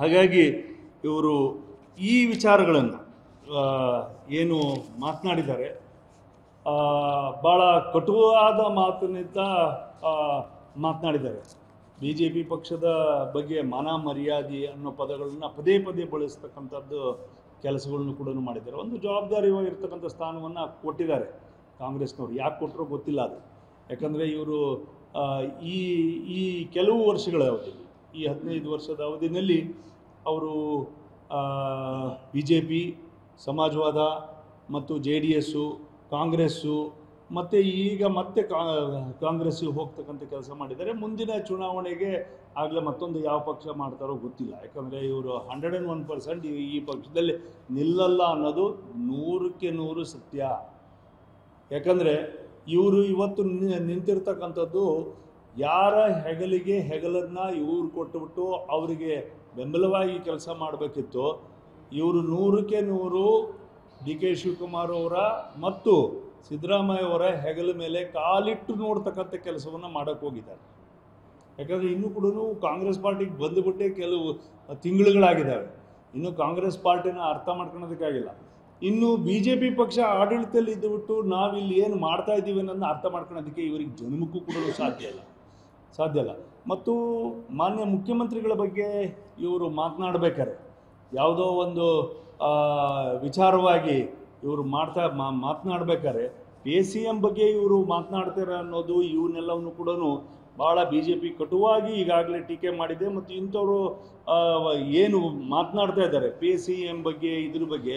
ಹಾಗಾಗಿ ಇವರು ಈ ವಿಚಾರಗಳನ್ನು ಏನು ಮಾತನಾಡಿದ್ದಾರೆ ಭಾಳ ಕಟುವಾದ ಮಾತಿನಿಂದ ಮಾತನಾಡಿದ್ದಾರೆ. ಬಿ ಜೆ ಪಿ ಪಕ್ಷದ ಬಗ್ಗೆ ಮಾನ ಮರ್ಯಾದೆ ಅನ್ನೋ ಪದಗಳನ್ನು ಪದೇ ಪದೇ ಬಳಸ್ತಕ್ಕಂಥದ್ದು ಕೆಲಸಗಳನ್ನು ಕೂಡ ಮಾಡಿದ್ದಾರೆ. ಒಂದು ಜವಾಬ್ದಾರಿಯಾಗಿರ್ತಕ್ಕಂಥ ಸ್ಥಾನವನ್ನು ಕೊಟ್ಟಿದ್ದಾರೆ ಕಾಂಗ್ರೆಸ್ನವರು. ಯಾಕೆ ಕೊಟ್ಟರೋ ಗೊತ್ತಿಲ್ಲ ಅದು. ಯಾಕಂದರೆ ಇವರು ಈ ಈ ಕೆಲವು ವರ್ಷಗಳ ಅವಧಿಯಲ್ಲಿ ಈ ಹದಿನೈದು ವರ್ಷದ ಅವಧಿಯಲ್ಲಿ ಅವರು ಬಿ ಜೆ ಪಿ ಸಮಾಜವಾದ ಮತ್ತು ಜೆ ಡಿ ಎಸ್ಸು ಕಾಂಗ್ರೆಸ್ಸು ಮತ್ತು ಈಗ ಮತ್ತೆ ಕಾಂಗ್ರೆಸ್ಸಿಗೆ ಹೋಗ್ತಕ್ಕಂಥ ಕೆಲಸ ಮಾಡಿದ್ದಾರೆ. ಮುಂದಿನ ಚುನಾವಣೆಗೆ ಆಗಲೇ ಮತ್ತೊಂದು ಯಾವ ಪಕ್ಷ ಮಾಡ್ತಾರೋ ಗೊತ್ತಿಲ್ಲ. ಯಾಕಂದರೆ ಇವರು ಹಂಡ್ರೆಡ್ ಆ್ಯಂಡ್ ಒನ್ ಪರ್ಸೆಂಟ್ ಈ ಪಕ್ಷದಲ್ಲಿ ನಿಲ್ಲಲ್ಲ ಅನ್ನೋದು ನೂರಕ್ಕೆ ನೂರು ಸತ್ಯ. ಯಾಕಂದರೆ ಇವರು ಇವತ್ತು ನಿಂತಿರ್ತಕ್ಕಂಥದ್ದು ಯಾರ ಹೆಗಲಿಗೆ ಹೆಗಲನ್ನು ಇವ್ರು ಕೊಟ್ಟುಬಿಟ್ಟು ಅವರಿಗೆ ಬೆಂಬಲವಾಗಿ ಕೆಲಸ ಮಾಡಬೇಕಿತ್ತು, ಇವರು ನೂರಕ್ಕೆ ನೂರು ಡಿ ಕೆ ಶಿವಕುಮಾರ್ ಅವರ ಮತ್ತು ಸಿದ್ದರಾಮಯ್ಯ ಅವರ ಹೆಗಲ ಮೇಲೆ ಕಾಲಿಟ್ಟು ನೋಡ್ತಕ್ಕಂಥ ಕೆಲಸವನ್ನು ಮಾಡೋಕ್ಕೆ ಹೋಗಿದ್ದಾರೆ. ಯಾಕಂದರೆ ಇನ್ನೂ ಕೂಡ ಕಾಂಗ್ರೆಸ್ ಪಾರ್ಟಿಗೆ ಬಂದುಬಿಟ್ಟೆ ಕೆಲವು ತಿಂಗಳುಗಳಾಗಿದ್ದಾವೆ. ಇನ್ನು ಕಾಂಗ್ರೆಸ್ ಪಾರ್ಟಿನ ಅರ್ಥ ಮಾಡ್ಕೊಳೋದಕ್ಕಾಗಿಲ್ಲ. ಇನ್ನು ಬಿ ಜೆ ಪಿ ಪಕ್ಷ ಆಡಳಿತದಲ್ಲಿ ಇದ್ದುಬಿಟ್ಟು ನಾವಿಲ್ಲಿ ಏನು ಮಾಡ್ತಾ ಇದ್ದೀವಿ ಅನ್ನೋದನ್ನ ಅರ್ಥ ಮಾಡ್ಕೊಳೋದಕ್ಕೆ ಇವರಿಗೆ ಜನ್ಮಕ್ಕೂ ಕೂಡ ಸಾಧ್ಯ ಇಲ್ಲ. ಸಾಧ್ಯ ಇಲ್ಲ. ಮತ್ತು ಮಾನ್ಯ ಮುಖ್ಯಮಂತ್ರಿಗಳ ಬಗ್ಗೆ ಇವರು ಮಾತನಾಡಬೇಕಾರೆ. ಯಾವುದೋ ಒಂದು ವಿಚಾರವಾಗಿ ಇವರು ಮಾಡ್ತಾ, ಮಾ ಮಾತನಾಡ್ಬೇಕಾದ್ರೆ ಪಿ ಸಿ ಎಂ ಬಗ್ಗೆ ಇವರು ಮಾತನಾಡ್ತಾರೆ ಅನ್ನೋದು ಇವನ್ನೆಲ್ಲವನ್ನು ಕೂಡ ಭಾಳ ಬಿ ಜೆ ಪಿ ಕಟುವಾಗಿ ಈಗಾಗಲೇ ಟೀಕೆ ಮಾಡಿದೆ. ಮತ್ತು ಇಂಥವರು ಏನು ಮಾತನಾಡ್ತಾ ಇದ್ದಾರೆ ಪಿ ಸಿ ಎಂ ಬಗ್ಗೆ, ಇದ್ರ ಬಗ್ಗೆ,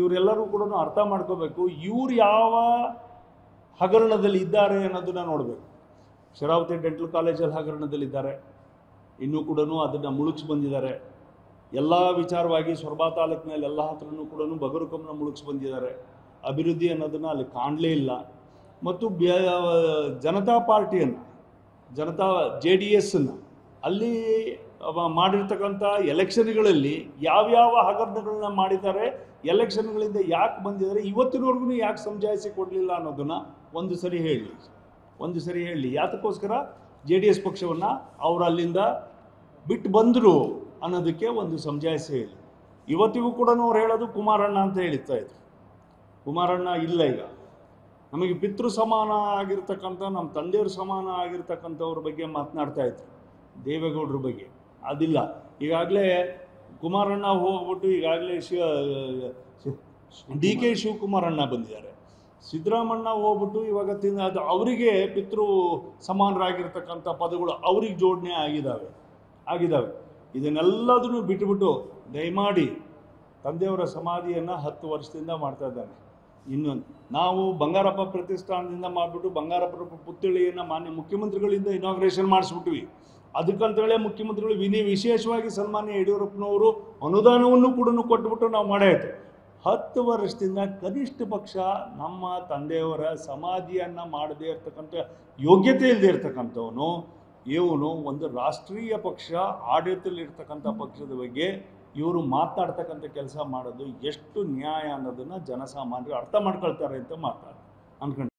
ಇವರೆಲ್ಲರೂ ಕೂಡ ಅರ್ಥ ಮಾಡ್ಕೋಬೇಕು. ಇವ್ರು ಯಾವ ಹಗರಣದಲ್ಲಿ ಇದ್ದಾರೆ ಅನ್ನೋದನ್ನ ನೋಡಬೇಕು. ಶರಾವತಿ ಡೆಂಟಲ್ ಕಾಲೇಜಲ್ಲಿ ಹಗರಣದಲ್ಲಿದ್ದಾರೆ ಇನ್ನೂ ಕೂಡ ಅದನ್ನು ಮುಳುಗಿಸಿ ಬಂದಿದ್ದಾರೆ. ಎಲ್ಲ ವಿಚಾರವಾಗಿ ಸೊರಬಾ ತಾಲೂಕಿನಲ್ಲಿ ಎಲ್ಲ ಹತ್ರನೂ ಕೂಡ ಬಗರುಕಮ್ಮನ ಮುಳುಗಿಸಿ ಬಂದಿದ್ದಾರೆ. ಅಭಿವೃದ್ಧಿ ಅನ್ನೋದನ್ನು ಅಲ್ಲಿ ಕಾಣಲೇ ಇಲ್ಲ. ಮತ್ತು ಜನತಾ ಪಾರ್ಟಿಯನ್ನು, ಜನತಾ ಜೆ ಡಿ ಎಸ್ಸನ್ನು ಅಲ್ಲಿ ಮಾಡಿರ್ತಕ್ಕಂಥ ಎಲೆಕ್ಷನ್ಗಳಲ್ಲಿ ಯಾವ್ಯಾವ ಹಗರಣಗಳನ್ನ ಮಾಡಿದ್ದಾರೆ, ಎಲೆಕ್ಷನ್ಗಳಿಂದ ಯಾಕೆ ಬಂದಿದ್ದಾರೆ ಇವತ್ತಿನವರೆಗೂ ಯಾಕೆ ಸಮಜಾಯಿಸಿ ಕೊಡಲಿಲ್ಲ ಅನ್ನೋದನ್ನು ಒಂದು ಸರಿ ಹೇಳಿ. ಒಂದು ಸರಿ ಹೇಳಿ. ಯಾತಕ್ಕೋಸ್ಕರ ಜೆ ಡಿ ಎಸ್ ಪಕ್ಷವನ್ನು ಅವರು ಅಲ್ಲಿಂದ ಬಿಟ್ಟು ಬಂದರು ಅನ್ನೋದಕ್ಕೆ ಒಂದು ಸಮಜಾಯಿಸಿ ಹೇಳಿ. ಇವತ್ತಿಗೂ ಕೂಡ ಅವ್ರು ಹೇಳೋದು ಕುಮಾರಣ್ಣ ಅಂತ ಹೇಳ್ತಾ ಇದ್ರು. ಕುಮಾರಣ್ಣ ಇಲ್ಲ ಈಗ. ನಮಗೆ ಪಿತೃ ಸಮಾನ ಆಗಿರ್ತಕ್ಕಂಥ, ನಮ್ಮ ತಂದೆಯವ್ರ ಸಮಾನ ಆಗಿರ್ತಕ್ಕಂಥವ್ರ ಬಗ್ಗೆ ಮಾತನಾಡ್ತಾ ಇದ್ರು. ದೇವೇಗೌಡರ ಬಗ್ಗೆ. ಅದಿಲ್ಲ. ಈಗಾಗಲೇ ಕುಮಾರಣ್ಣ ಹೋಗ್ಬಿಟ್ಟು ಈಗಾಗಲೇ ಶಿವ ಡಿ ಕೆ ಶಿವಕುಮಾರಣ್ಣ ಬಂದಿದ್ದಾರೆ. ಸಿದ್ದರಾಮಣ್ಣ ಹೋಗ್ಬಿಟ್ಟು ಇವಾಗ ತಿನ್ನ ಅದು ಅವರಿಗೆ ಪಿತೃ ಸಮಾನರಾಗಿರ್ತಕ್ಕಂಥ ಪದಗಳು ಅವ್ರಿಗೆ ಜೋಡಣೆ ಆಗಿದ್ದಾವೆ ಆಗಿದ್ದಾವೆ. ಇದನ್ನೆಲ್ಲದನ್ನು ಬಿಟ್ಟುಬಿಟ್ಟು ದಯಮಾಡಿ ತಂದೆಯವರ ಸಮಾಧಿಯನ್ನು ಹತ್ತು ವರ್ಷದಿಂದ ಮಾಡ್ತಾ ಇದ್ದಾನೆ. ಇನ್ನೊಂದು ನಾವು ಬಂಗಾರಪ್ಪ ಪ್ರತಿಷ್ಠಾನದಿಂದ ಮಾಡಿಬಿಟ್ಟು ಬಂಗಾರಪ್ಪ ಪುತ್ಥಳಿಯನ್ನು ಮಾನ್ಯ ಮುಖ್ಯಮಂತ್ರಿಗಳಿಂದ ಇನಾಗ್ರೇಷನ್ ಮಾಡಿಸ್ಬಿಟ್ವಿ. ಅದಕ್ಕಂತೇಳಿ ಮುಖ್ಯಮಂತ್ರಿಗಳು ವಿನಿ ವಿಶೇಷವಾಗಿ ಸನ್ಮಾನ್ಯ ಯಡಿಯೂರಪ್ಪನವರು ಅನುದಾನವನ್ನು ಕೂಡ ಕೊಟ್ಬಿಟ್ಟು ನಾವು ಮಾಡಾಯಿತು ಹತ್ತು ವರ್ಷದಿಂದ ಕನಿಷ್ಠ ಪಕ್ಷ ನಮ್ಮ ತಂದೆಯವರ ಸಮಾಧಿಯನ್ನು ಮಾಡದೇ ಇರ್ತಕ್ಕಂಥ ಯೋಗ್ಯತೆ ಇಲ್ಲದೆ ಇರ್ತಕ್ಕಂಥವನು, ಇವನು ಒಂದು ರಾಷ್ಟ್ರೀಯ ಪಕ್ಷ ಆಡಳಿತದಲ್ಲಿರ್ತಕ್ಕಂಥ ಪಕ್ಷದ ಬಗ್ಗೆ ಇವರು ಮಾತಾಡ್ತಕ್ಕಂಥ ಕೆಲಸ ಮಾಡೋದು ಎಷ್ಟು ನ್ಯಾಯ ಅನ್ನೋದನ್ನು ಜನಸಾಮಾನ್ಯರು ಅರ್ಥ ಮಾಡ್ಕೊಳ್ತಾರೆ ಅಂತ ಮಾತಾಡ ಅನ್ಕೊಂಡು